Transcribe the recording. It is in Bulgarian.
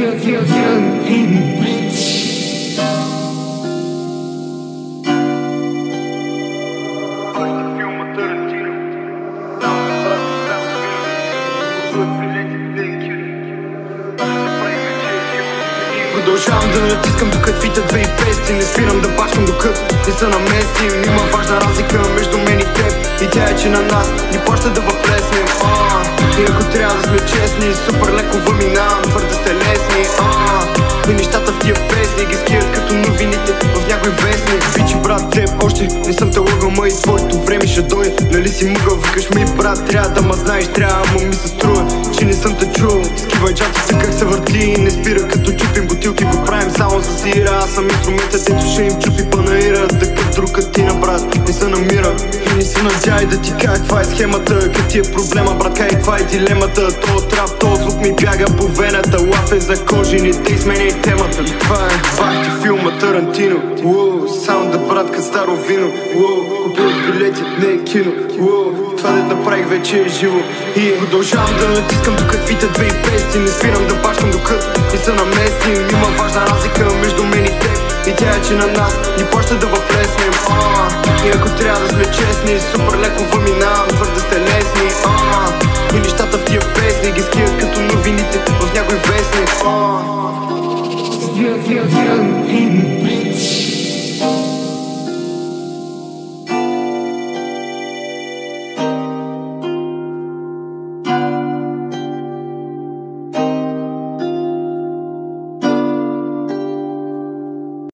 yeah, yeah, yeah. Продължавам да натискам докато витат две и пести Не спирам да бачкам докато не са наместим Има важна разлика между мен и теб. И тя е, че на нас ни плаща да въплеснем. И ако трябва да сме честни Супер леко въминавам, твърде още не съм те лъгал, ма и твоето време ще дойде. Нали си мъгъл, викаш ми брат, трябва да ма знаеш Трябва, му ми се струва, че не съм те чул. Скивай джата как се върти и не спира. Като чупим бутилки го правим само за сира. Аз съм инструмента, дето ще им чупи И се надявай да ти кажа каква е схемата Как ти е проблема брат, кай каква е дилемата. То трап, то звук ми бяга по вената. Лафе за кожините и темата. Това е бах ти филма Тарантино. Уоу, саунда брат като старо вино. Уоу, купил билети, не е кино. Уоу, това да направих вече е живо. И продължавам да натискам докато вита две и пести. Не спирам да бачкам докато не са наместим Има важна разлика между мен и теб. И тя е, че на нас ни плаща да въплеснем. А, честни Супер леко въминавам, твърде сте лесни а, И нещата в тия песни ги ският като новините в някой вестник. А.